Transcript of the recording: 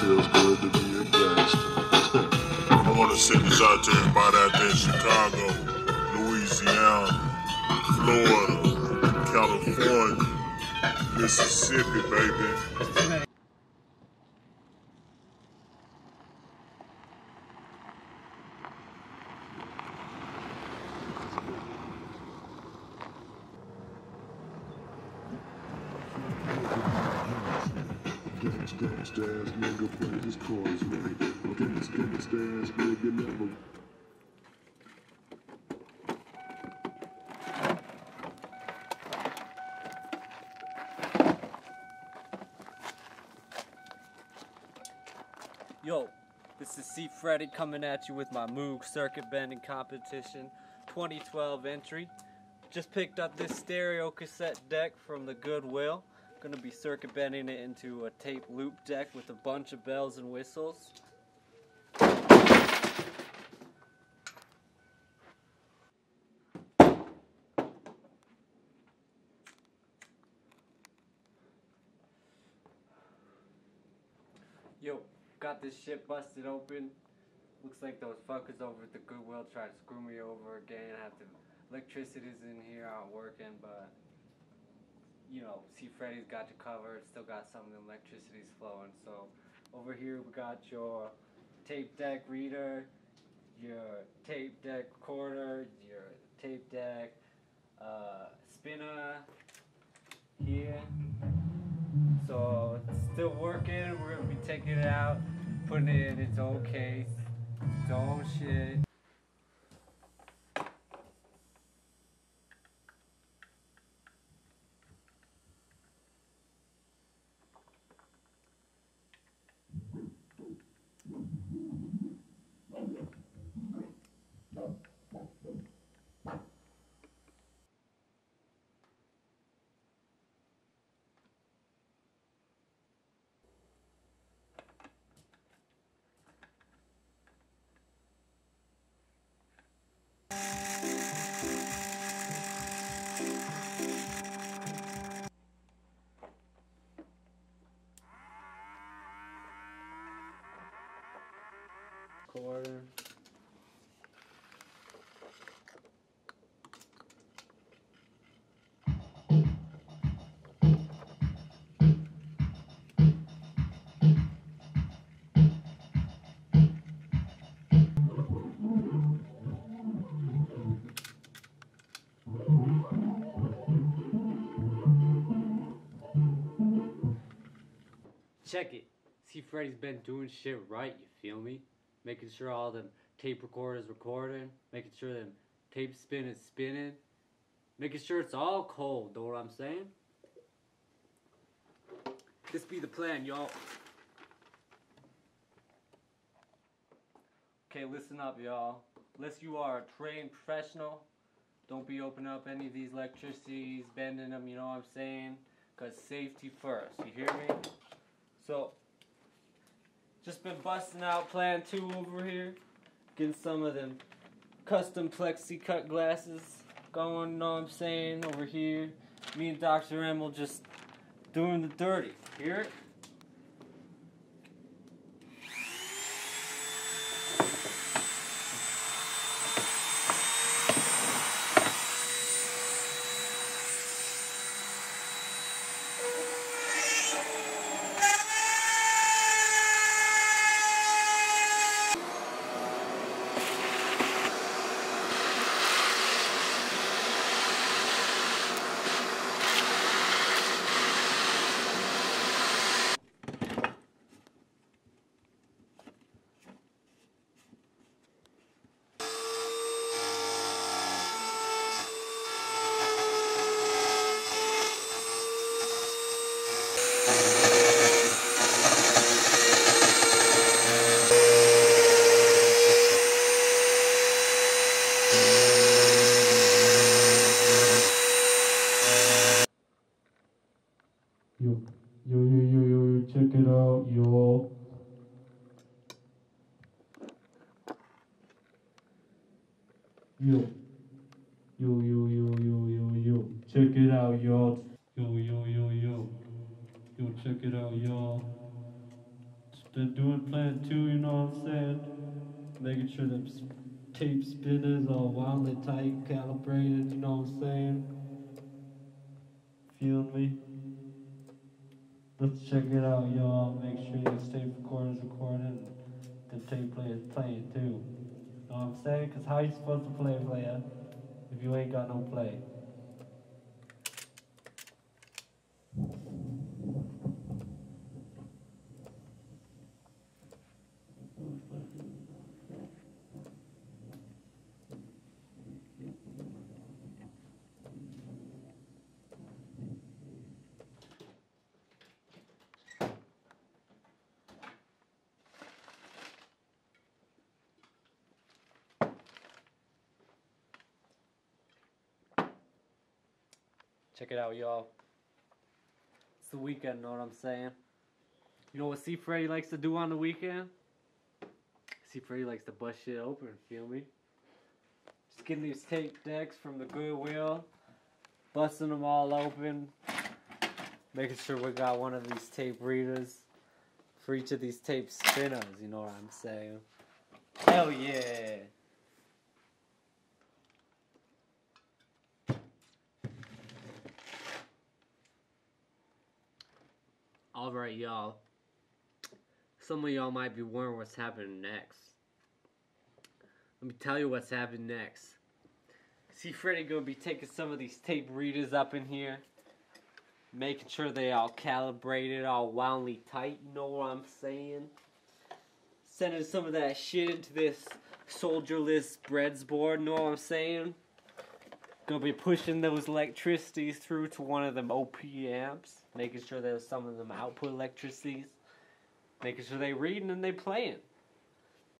feels good to be a gangster. I want to send this out to everybody out there in Chicago, Louisiana, Florida, California, Mississippi, baby. Gangsta, gangsta ass nigga play his cards right. Gangsta, gangsta ass nigga never. Yo, this is C. Freddi coming at you with my Moog Circuit Bending Competition 2012 entry. Just picked up this stereo cassette deck from the Goodwill. Gonna be circuit bending it into a tape loop deck with a bunch of bells and whistles. Yo, got this shit busted open. Looks like those fuckers over at the Goodwill tried to screw me over again. I have to, electricity's in here aren't working, but you know, see Freddi's got you covered. Still got some of the electricity's flowing. So over here we got your tape deck reader, your tape deck recorder, your tape deck uh, spinner here. So it's still working. We're gonna be taking it out, putting it in its own case, its own shit. Quarter. Check it. See, Freddi's been doing shit right, you feel me? Making sure all the tape recorders recording, making sure them tape spin is spinning, making sure it's all cold, know what I'm saying? This be the plan, y'all. Okay, listen up, y'all. Unless you are a trained professional, don't be opening up any of these electricities, bending them, you know what I'm saying? Because safety first, you hear me? So, just been busting out plan two over here. Getting some of them custom plexi cut glasses going, know what I'm saying, over here. Me and Dr. M will just doing the dirty. Hear it? Yo, yo, yo, yo, yo, check it out, yo. Yo. Yo, yo, yo, yo, yo, yo. Check it out, y'all. Yo, yo, yo, yo. Yo, check it out, y'all. Been doing plan two, you know what I'm saying? Making sure the tape spinners are wildly tight, calibrated, you know what I'm saying? Feel me? Let's check it out, y'all. Make sure this tape recorder's recording and the tape player's playing too. Know what I'm saying? Cause how you supposed to play player if you ain't got no play? Check it out, y'all. It's the weekend, know what I'm saying? You know what C Freddi likes to do on the weekend? C Freddi likes to bust shit open, feel me? Just getting these tape decks from the Goodwill, busting them all open, making sure we got one of these tape readers for each of these tape spinners, you know what I'm saying? Hell yeah! Alright, y'all. Some of y'all might be wondering what's happening next. Let me tell you what's happening next. See, Freddi gonna be taking some of these tape readers up in here, making sure they all calibrated, all woundly tight. You know what I'm saying? Sending some of that shit into this solderless breads board. Know what I'm saying? Gonna be pushing those electricities through to one of them OP amps, making sure there's some of them output electricities, making sure they reading and they playing.